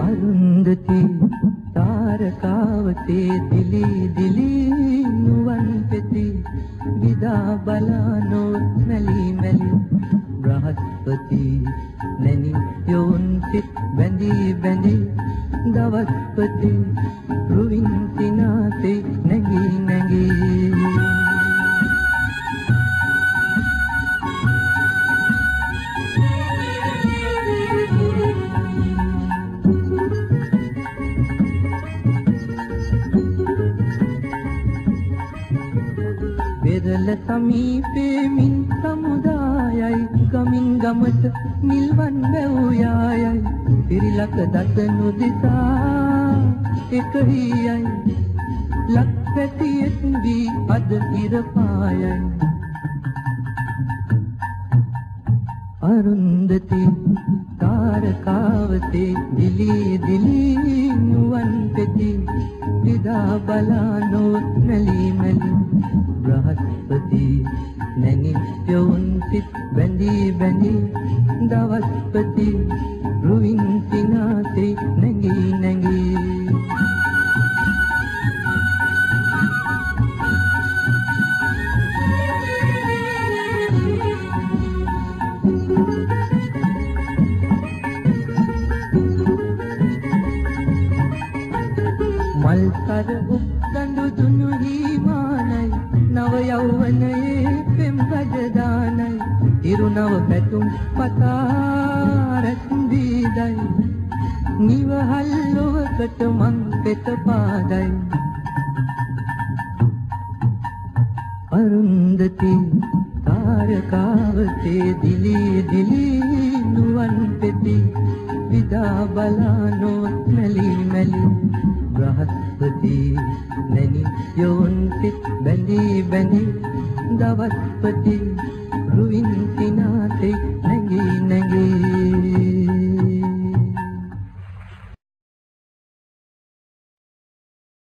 අරුන්දති තාරකාවතේ දිලි දිලි නුවන් පෙති විදා බලානෝ මැලි මැලි බ්‍රහස්පති නැනි යෝන් සිත් බැඳී බැඳී දවස්පති රුවින් සිනාසේ නැගී පෙරල සමීපේ මින් සමුදායයි. ගමින් ගමට නිල්වන් වැව්යායයි පිරිලක දත නොදිසා එකහියයි ලක් පැතියෙත් වී අද ඉර පායයි අරුන්දති තාරකාවතේ දිලී දිලී නුවන් පෙති. විදා බලානෝ මැලි මැලි බ්‍රහස්පති නැනි යොන් සිත් බැඳි බැඳි දවස්පති රුවින් සිනාසේ නැගි නැගි. මල්කර උක්දඬු දුනු හීමානයි නව යෞවනයේ පෙම් ගජදානයි ඉරුනව පැතුම් පතාරත් දීදයි නිවහල් ලොවකට මං පෙත පාදයි. අරුන්දති තාරකාවතේ දිලී දිලී නුවන් පෙති. විදා බලානෝ මැලි මැලි බ්‍රහස්පති නැනි යොන් සිත් බැඳි බැඳි දවස්පති